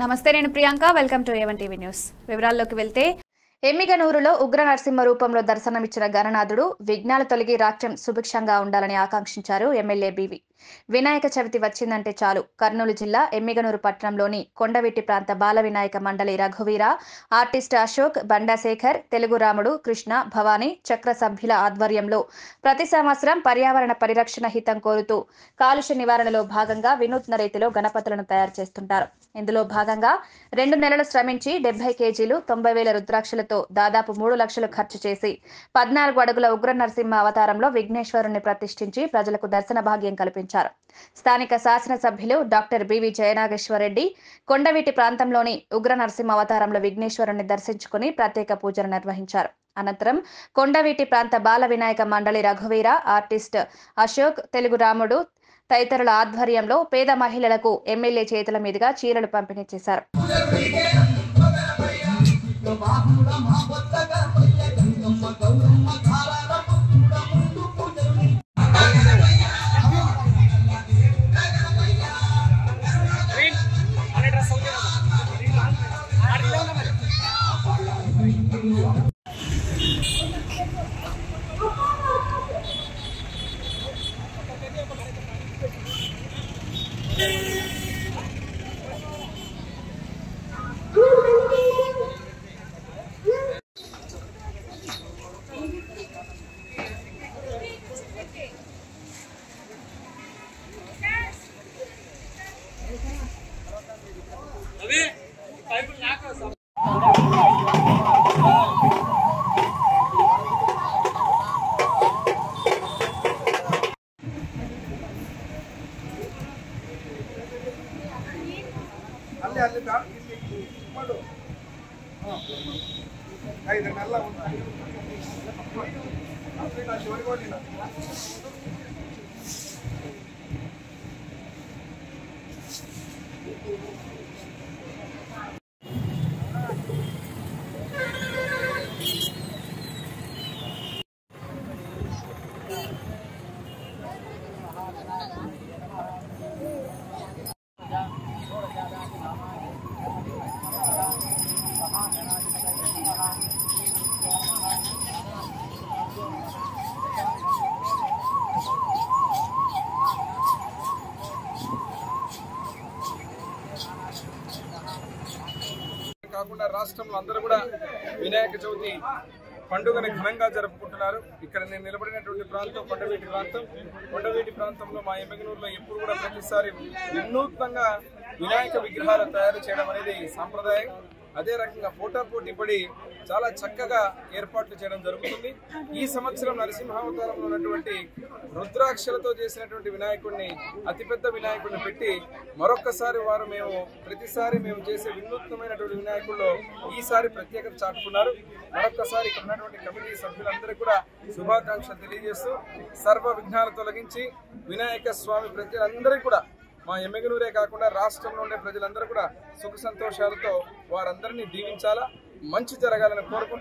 నమస్తే నేను Priyanka. Welcome to A one TV news. వివరాల్లోకి వెళ్తే ఎమ్మిగనూరులో ఉగ్ర నరసింహ రూపంలో దర్శనమిచ్చిన గణనాథుడు విఘ్నాలు తొలగి రాట్యం సుభిక్షంగా ఉండాలని ఆకాంక్షించారు ఎమ్మెల్యే బీవి. వినాయక చవితి వచ్చిందంటే చాలు. కర్నూలు జిల్లా ఎమ్మిగనూరు పట్టణంలోని కొండవిట్టి ప్రాంత బాల వినాయక మండలి రఘువీర ఆర్టిస్ట్ అశోక్ బండాశేఖర్ తెలుగు రాముడు కృష్ణ భవానీ చక్ర సభ్యుల ఆధ్వర్యంలో ప్రతి సంవత్సరం పర్యావరణ పరిరక్షణ హితం కోరుతూ కాలుష్య నివారణలో భాగంగా వినూత్న రీతిలో గణపతులను తయారు చేస్తుంటారు. ఇందులో భాగంగా రెండు నెలలు శ్రమించి డెబ్బై కేజీలు తొంభై వేల రుద్రాక్షలతో దాదాపు మూడు లక్షలు ఖర్చు చేసి పద్నాలుగు అడుగుల ఉగ్ర నరసింహ అవతారంలో విఘ్నేశ్వరుని ప్రతిష్ఠించి ప్రజలకు దర్శన భాగ్యం కల్పించారు. స్థానిక శాసనసభ్యులు డాక్టర్ బివి జయనాగేశ్వరరెడ్డి కొండవీటి ప్రాంతంలోని ఉగ్ర నరసింహ అవతారంలో విఘ్నేశ్వరుని దర్శించుకుని ప్రత్యేక పూజలు నిర్వహించారు. అనంతరం కొండవీటి ప్రాంత బాల వినాయక మండలి రఘువీర ఆర్టిస్ట్ అశోక్ తెలుగు రాముడు తదితరుల ఆధ్వర్యంలో పేద మహిళలకు ఎమ్మెల్యే చేతుల మీదుగా చీరలు పంపిణీ చేశారు. Yeah. ಅಲ್ಲಿ ಮಾಡು ಇದನ್ನೆಲ್ಲ ಒಳಗೋದಿಲ್ಲ కాకుండా రాష్ట్రంలో అందరూ కూడా వినాయక చవితి పండుగని ఘనంగా జరుపుకుంటున్నారు. ఇక్కడ నేను నిలబడినటువంటి ప్రాంతం కొండవీటి ప్రాంతం. కొండవీటి ప్రాంతంలో మా ఎమ్మెగనూరులో ఎప్పుడు కూడా ప్రతిసారి వినూత్నంగా వినాయక విగ్రహాలు తయారు చేయడం అనేది సాంప్రదాయం. అదే రకంగా ఫోటో పోటీ పడి చాలా చక్కగా ఏర్పాట్లు చేయడం జరుగుతుంది. ఈ సంవత్సరం నరసింహావతారంలో ఉన్నటువంటి రుద్రాక్షలతో చేసినటువంటి వినాయకుడిని అతిపెద్ద వినాయకుడిని పెట్టి మరొక్కసారి వారు మేము ప్రతిసారి మేము చేసే వినూత్నమైనటువంటి వినాయకుల్లో ఈసారి ప్రత్యేకత చాటుకున్నారు. మరొక్కసారి ఇక్కడ ఉన్నటువంటి కమిటీ సభ్యులందరికీ కూడా శుభాకాంక్షలు తెలియజేస్తూ సర్వ విఘ్నాలు తొలగించి వినాయక స్వామి ప్రజలందరికీ కూడా మా ఎమ్మెగనూరే కాకుండా రాష్ట్రంలో ఉండే ప్రజలందరూ కూడా సుఖ సంతోషాలతో వారందరినీ దీవించాలా? మంచి జరగాలని కోరుకుంటున్నాను